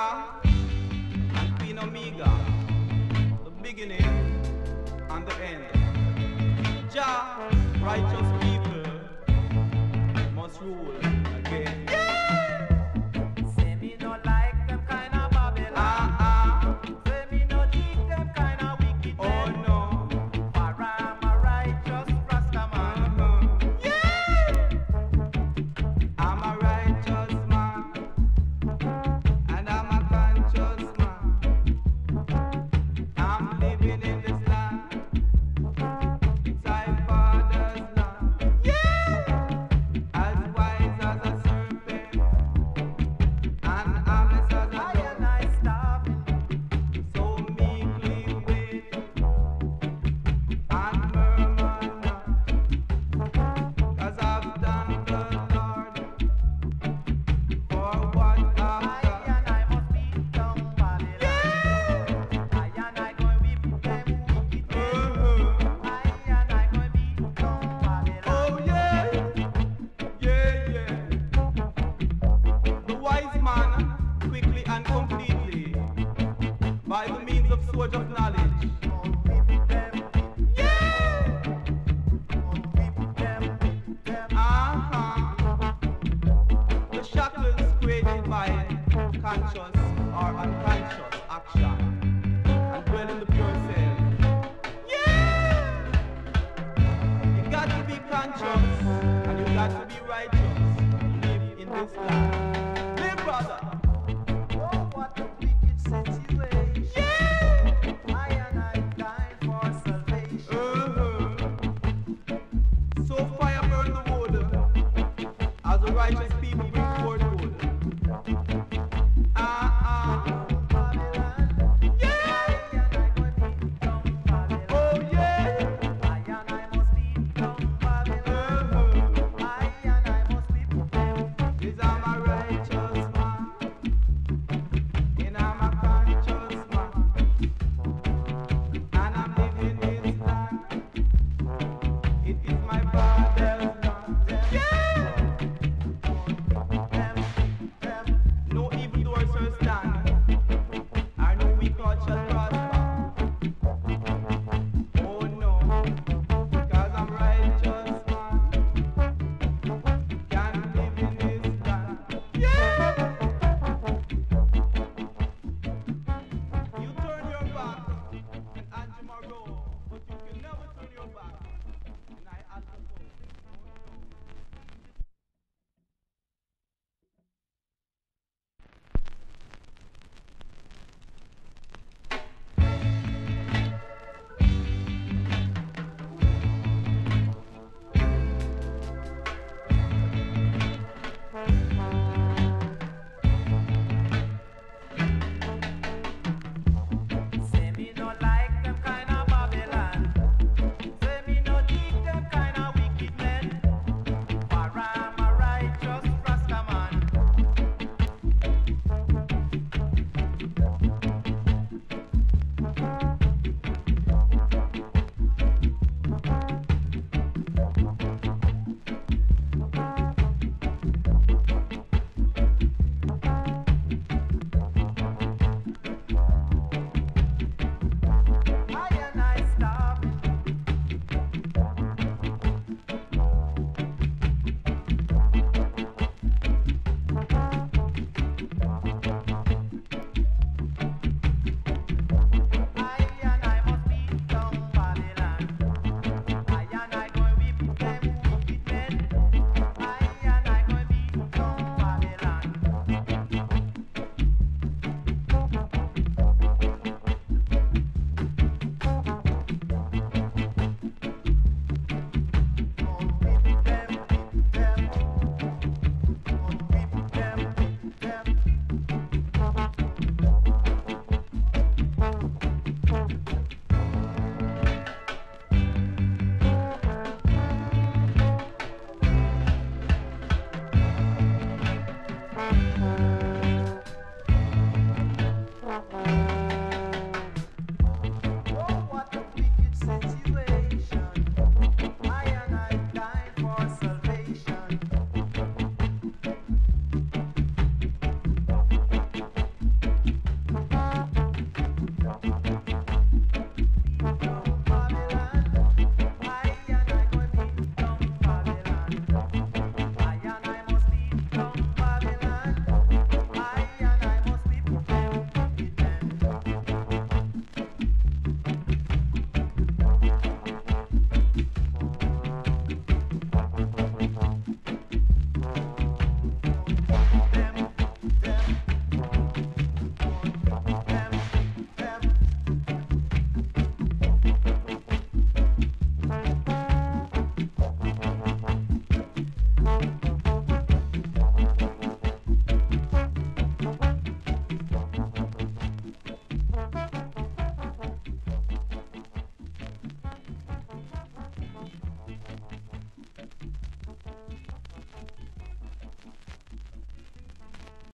Alpha and Queen Omega, the beginning and the end. Jah, righteous people, must rule. and completely by the means of sword of knowledge. Uh-huh. conscious or unconscious action and dwell in the pure. Yeah! You got to be conscious and you got to be righteous to live in this land. It is my body.